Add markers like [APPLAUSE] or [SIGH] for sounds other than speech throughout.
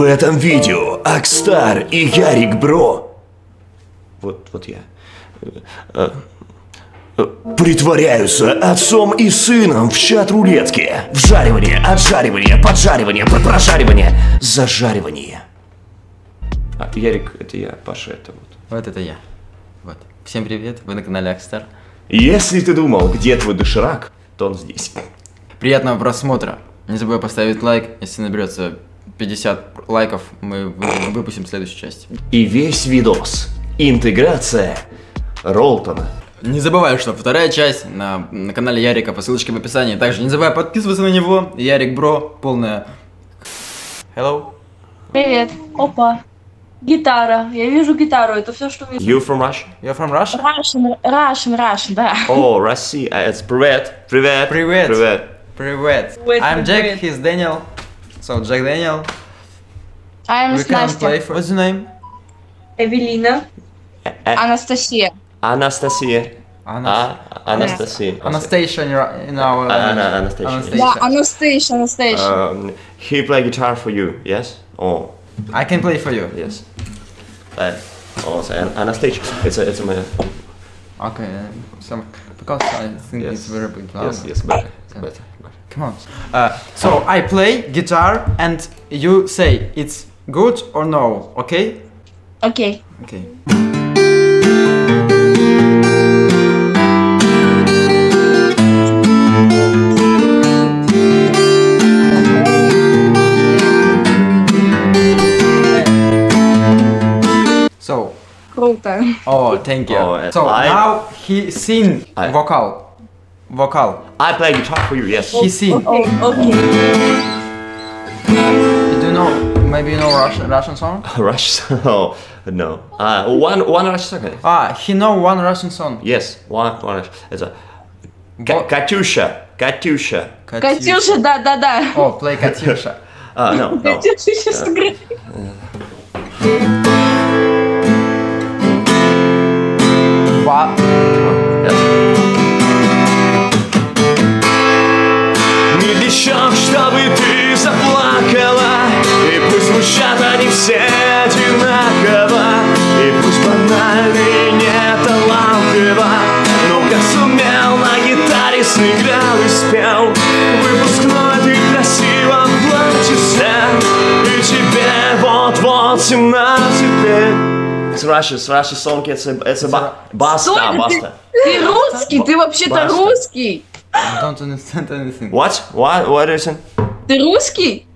В этом видео Акстар и Ярик Бро. Вот, вот я. Э, э, Притворяются отцом и сыном в чат-рулетке. Вжаривание, отжаривание, поджаривание, про- прожаривание, зажаривание. А, Ярик, это я, Паша, это вот. Вот это я. Вот. Всем привет, вы на канале Акстар. Если ты думал, где твой доширак, то он здесь. Приятного просмотра. Не забывай поставить лайк. Если наберется 50 лайков, мы вы- выпустим следующую часть. И весь видос. Интеграция Ролтона. Не забывай, что вторая часть на, на канале Ярика по ссылочке в описании. Также не забывай подписываться на него. Ярик Бро, полная... Hello. Привет. Опа. Гитара. Я вижу гитару. Это все, что вижу. You from Russia? You're from Russia? Russian, Russian, Russian, да. О, Россия. А, Это привет. Привет. Привет. Привет. Привет. I'm Jack, he's Daniel. So Jack Daniel. I am we can Nastya. play what's your name? Evelina. Eh, eh. Anastasia. Anastasia. Ah, Anastasia. Anastasia. Anastasia in our. Uh, ah, Anna, Anastasia. Anastasia. Yeah, Anastasia. Anastasia. Um, he play guitar for you, yes? Or I can play for you. Yes. Uh, oh, also Anastasia. It's a it's a. Okay, some because I think yes. it's very good. Yes, yes, better. Better. Come on. Uh, so I play guitar and you say it's good or no, okay? Окей. Okay. So, Круто. oh, thank you. Oh, and so I- now he sing I- vocal, vocal. I play guitar for you, yes. He sing. О, окей. Do you know? Maybe you know Russian Russian song? [LAUGHS] Rush? Oh, [LAUGHS] no. Uh, one, one Rush song. Ah, he know one Russian song. Yes, one, one Rush. It's a Ka- Vo- Katyusha. Katyusha. Катюша, да, да, да. Oh, play Katyusha. [LAUGHS] Uh, no, no. Катюша сейчас играет. вот-вот 17 лет It's Russia, it's Russia song, it's a, it's a ba- баста, Стой, ты- баста. Ты русский, ты вообще-то Баста. русский. I don't understand anything. What? What? What is it? Ты русский?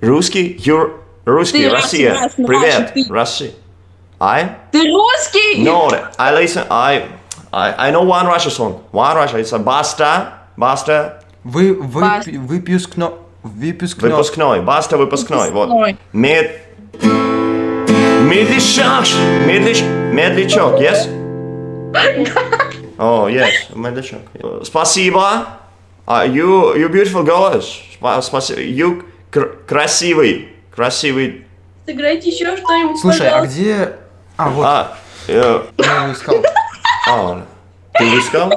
Русский? You're русский, Ты Россия. Russian, Russian, Привет, Russian, ты- Россия. I? Ты русский? No, I listen, I, I, I know one Russia song. One Russia, it's a баста, баста, Вы, вы, Бас- пи- выпускно, выпускно. выпускной, баста выпускной, вот. Выпускной. Мед... Медлячок, медляч... медлячок, yes? Oh, yes, медлячок. Спасибо. Uh, you, you beautiful girls. Спа- Спасибо. You кр- красивый, красивый. Сыграйте еще что-нибудь, Слушай, а пожалуйста. где... А, вот, А, э, я его искал. [LAUGHS] а, ты искал?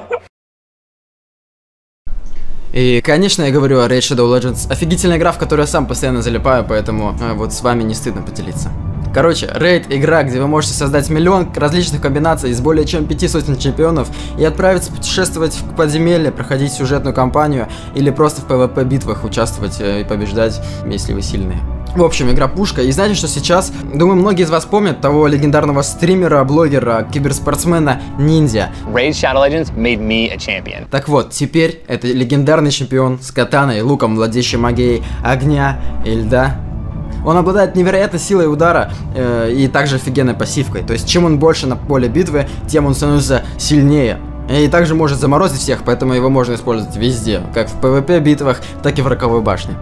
И, конечно, я говорю о Raid Shadow Legends. Офигительная игра, в которую я сам постоянно залипаю, поэтому э, вот с вами не стыдно поделиться. Короче, Raid — игра, где вы можете создать миллион различных комбинаций из более чем пяти сотен чемпионов и отправиться путешествовать в подземелье, проходить сюжетную кампанию или просто в PvP-битвах участвовать э, и побеждать, если вы сильные. В общем, игра пушка. И знаете, что сейчас? Думаю, многие из вас помнят того легендарного стримера, блогера, киберспортсмена Ниндзя. Raid Shadow Legends made me a champion. Так вот, теперь это легендарный чемпион с катаной, луком, владеющий магией огня и льда. Он обладает невероятной силой удара э, и также офигенной пассивкой. То есть, чем он больше на поле битвы, тем он становится сильнее. И также может заморозить всех, поэтому его можно использовать везде, как в PvP битвах, так и в роковой башне.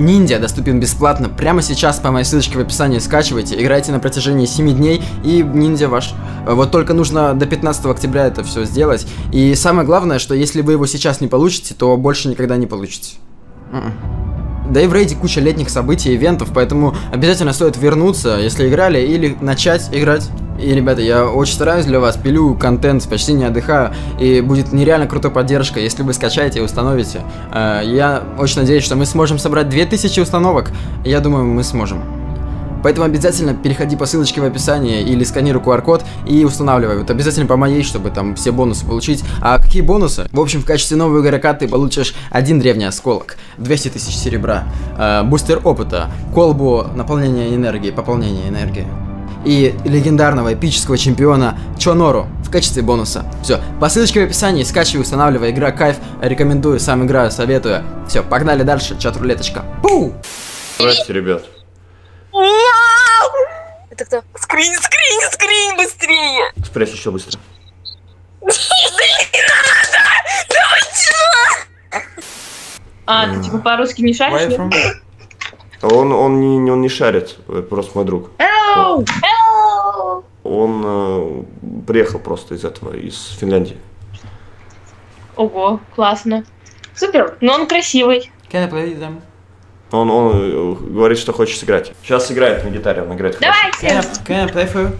Ниндзя доступен бесплатно. Прямо сейчас по моей ссылочке в описании скачивайте, играйте на протяжении 7 дней, и ниндзя ваш. Э, Вот только нужно до 15 октября это все сделать. И самое главное, что если вы его сейчас не получите, то больше никогда не получите. Мгм. Да и в рейде куча летних событий, ивентов, поэтому обязательно стоит вернуться, если играли, или начать играть И, ребята, я очень стараюсь для вас, пилю контент, почти не отдыхаю, и будет нереально крутая поддержка, если вы скачаете и установите. Э, Я очень надеюсь, что мы сможем собрать 2000 установок, я думаю, мы сможем. Поэтому обязательно переходи по ссылочке в описании или сканируй QR-код и устанавливай. Вот обязательно по моей, чтобы там все бонусы получить. А какие бонусы? В общем, в качестве нового игрока ты получишь один древний осколок, 200 тысяч серебра, э, бустер опыта, колбу наполнения энергии, пополнения энергии и легендарного эпического чемпиона Чонору в качестве бонуса. Все, по ссылочке в описании, скачивай, устанавливай, игра кайф, рекомендую, сам играю, советую. Все, погнали дальше, чат-рулеточка. Пу! Здрасте, ребят. Это кто? Скрин, скрин, скрин, быстрее! Спрячь еще быстро. А, ты типа по-русски не шаришь? Он, он, не, он не шарит, э, просто мой друг. Hello! Hello! Он э, приехал просто из этого, из Финляндии. Ого, классно. Супер, но он красивый. Can I play them? Он, он э, говорит, что хочет сыграть. Сейчас сыграет на гитаре, он играет хорошо. Давайте! can I play for you?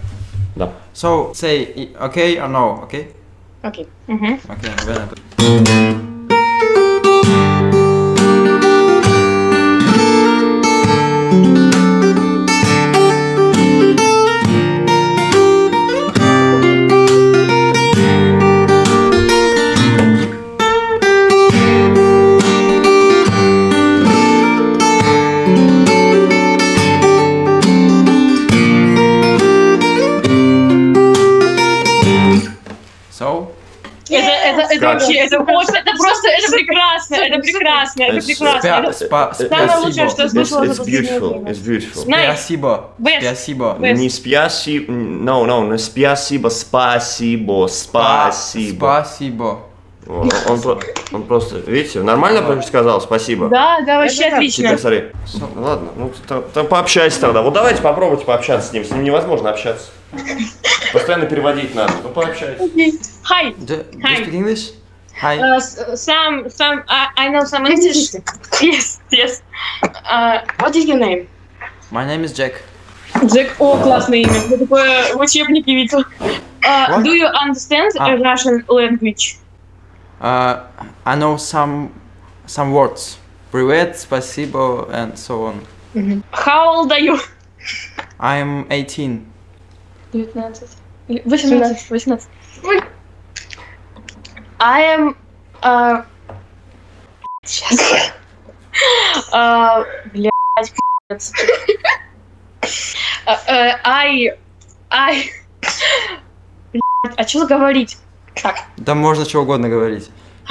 Да. So, say okay or no, okay? Окей. Мгм. Okay, when I Это, это, это вообще, это очень, это просто, это прекрасно, это прекрасно, это прекрасно. Это самое лучшее, что я слышала за последнее спасибо, спасибо. Не спяси, no, no, не спасибо, спасибо, спасибо. Спасибо. Он, он он просто, видите, нормально просто сказал, спасибо. Да, да, вообще Теперь отлично. смотри. Ну, ладно, ну там, там пообщайся тогда. Вот давайте попробуйте пообщаться с ним. С ним невозможно общаться. Постоянно переводить надо. Ну пообщайся. Hi. Do, do you Hi. speak English? Hi. Uh, s- some, some, I, I know some English. [LAUGHS] Yes, yes. Uh, what is your name? My name is Jack. Джек, о, классное имя. Я такое в учебнике видел. Uh, What? do you understand А. Russian language? Uh, I know some some words. Привет, спасибо, and so on. How old are you? I'm 18. 19. 18. 18. I am... Uh... Сейчас. Uh, [LAUGHS] блядь, пи***ц. Uh, uh, I... I... Блядь, а что говорить? Так. Да можно что угодно говорить. [LAUGHS]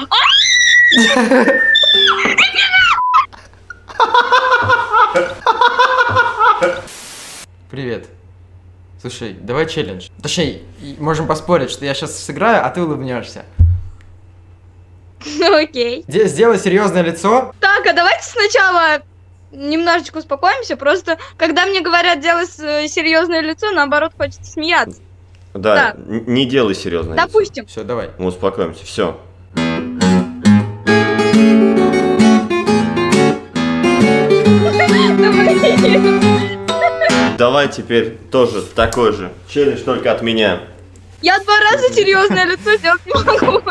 Привет. Слушай, давай челлендж. Точнее, можем поспорить, что я сейчас сыграю, а ты улыбнешься. [LAUGHS] Ну окей. Де- сделай серьезное лицо. Так, а давайте сначала немножечко успокоимся. Просто, когда мне говорят делать э, серьезное лицо, наоборот, хочется смеяться. Да, Да. не делай серьезно. Допустим. Все, давай. Мы успокоимся. Все. [LAUGHS] Давай теперь тоже такой же. Челлендж только от меня. Я два раза серьезное лицо делать не могу.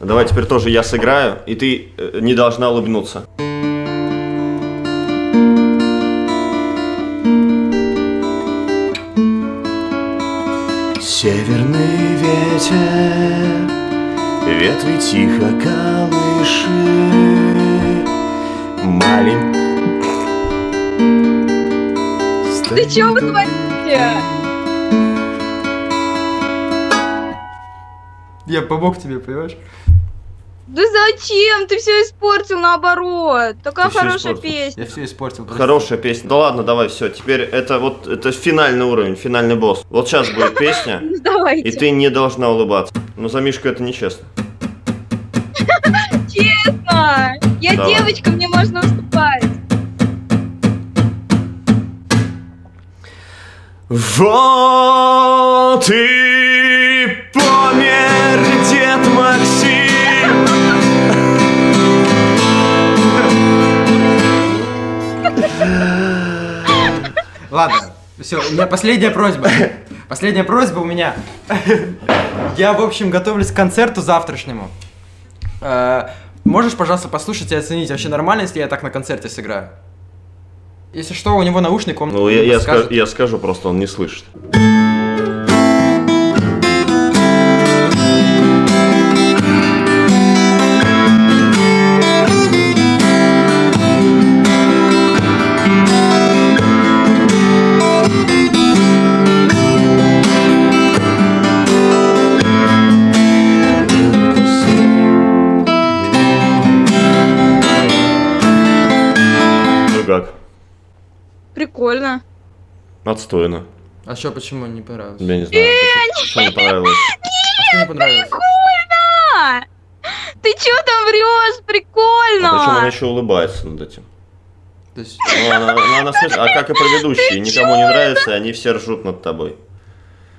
Давай теперь тоже я сыграю, и ты э, не должна улыбнуться. Северный ветер, ветви тихо колыши, малень... Ты чё вы творите? Я помог тебе, понимаешь? Да зачем? Ты все испортил наоборот. Такая Ты хорошая песня. Я все испортил. прости. Хорошая песня. Да ладно, давай, все. Теперь это вот это финальный уровень, финальный босс. Вот сейчас будет песня, [LAUGHS] Ну, и Давайте. ты не должна улыбаться. Ну за Мишку это нечестно. [LAUGHS] Честно. Я Давай. девочка, мне можно уступать. Вот и Ладно, Все, у меня последняя просьба. Последняя просьба у меня. Я, в общем, готовлюсь к концерту завтрашнему. Э, Можешь, пожалуйста, послушать и оценить, вообще нормально, если я так на концерте сыграю? Если что, у него наушник, он Ну, я, я, скажу, я скажу, просто он не слышит. Отстойно. А что, почему не понравилось? Я не знаю, почему, почему не понравилось. А что не понравилось? Прикольно! Ты чё там врешь? А причем она Прикольно! еще улыбается над этим. То есть, Ну, она, ну, она смысле- а как и предыдущие, никому не нравится, и они все ржут над тобой.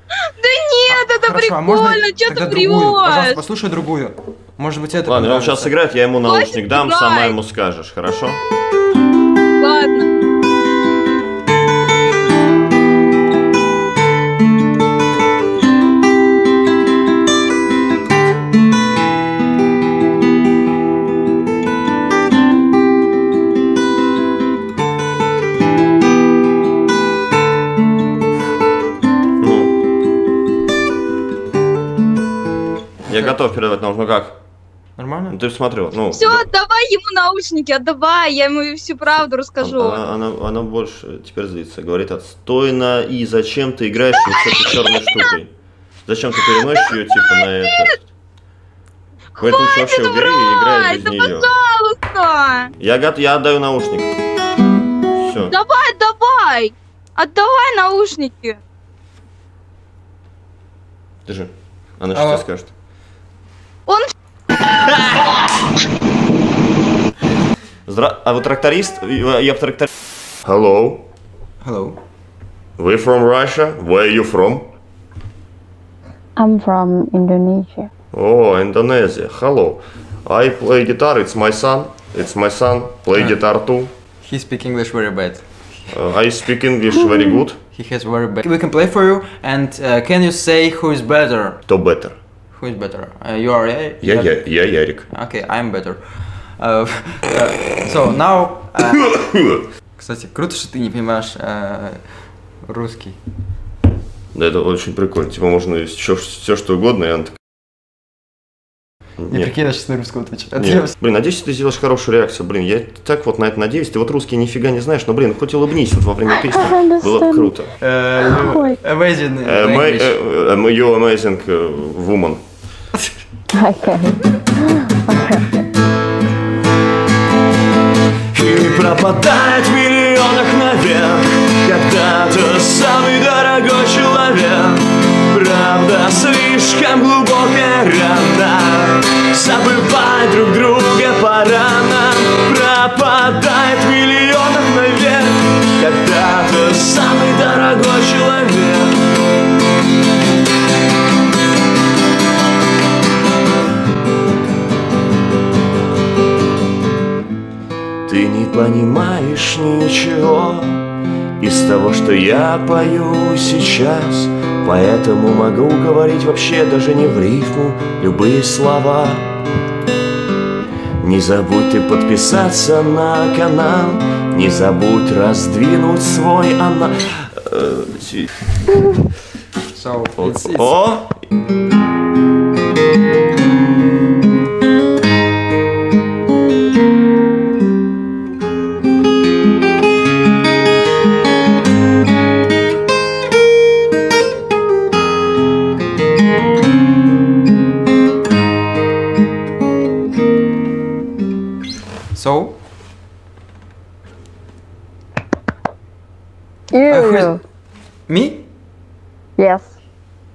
Да нет, это хорошо, а можно прикольно, чё ты другую? Пожалуйста, врешь? послушай другую. Может быть, это Ладно, он сейчас сыграет, я ему Хватит наушник дам, сама ему скажешь, хорошо? Готов передавать наушник. Ну как? Ну Нормально? ты смотрел, ну. Все, да- отдавай ему наушники, отдавай, я ему всю правду расскажу. Она, она, она больше теперь злится. Говорит отстойно и зачем ты играешь с этой черной штукой? Зачем ты переносишь ее типа на этот? Лучше вообще убери и играй без нее. Пожалуйста! Я, гот- я отдаю наушник. Все. Давай, давай! Отдавай наушники! Держи. Она что скажет. Он Здра... А вы тракторист? Я я тракторист. Hello. Hello. We from Russia? Where are you from? I'm from Indonesia. Oh, Indonesia. Hello. I play guitar. It's my son. It's my son. Play Ah. guitar too. He speak English very bad. Uh, I speak English very [LAUGHS] good. He has very bad. We can play for you, and uh, can you say who is better? То better. Who is better? Uh, you are. Uh, Я, я, я Ярик. Okay, I'm better. Uh, [LAUGHS] uh, so now. uh, [LAUGHS] кстати, круто, что ты не понимаешь uh, русский. Да, это очень прикольно. Типа можно все, все что угодно, и она такая... Не Нет, прикинь, я сейчас на русском нет. я- Блин, надеюсь, ты сделаешь хорошую реакцию. Блин, я так вот на это надеюсь. Ты вот русский нифига не знаешь, но, блин, хоть улыбнись вот во время [LAUGHS] песни. Было бы круто. Amazing Э, э, you amazing э, woman. Okay. И пропадает в миллионах наверх. Когда-то самый дорогой человек. Правда, слишком глубокая рана. Забывать друг друга понимаешь ничего из того, что я пою сейчас. Поэтому могу говорить вообще даже не в рифму любые слова. Не забудь ты подписаться на канал Не забудь раздвинуть свой ана... Э, О!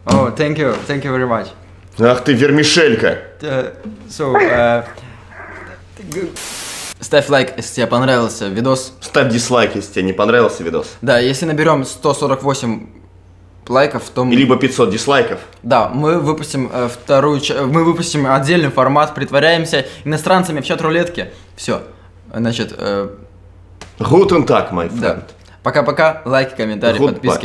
Oh, thank you, thank you very much. Ах ты, вермишелька! Uh, so, uh, ставь лайк, если тебе понравился видос. Ставь дизлайк, если тебе не понравился видос. Да, если наберем 148 лайков, то мы- либо 500 дизлайков. да, мы выпустим э, вторую, мы выпустим отдельный формат, притворяемся иностранцами в чат рулетке. Все, значит, э, Guten Tag, my friend. да. Пока-пока, лайки, комментарии, Goodbye. подписки.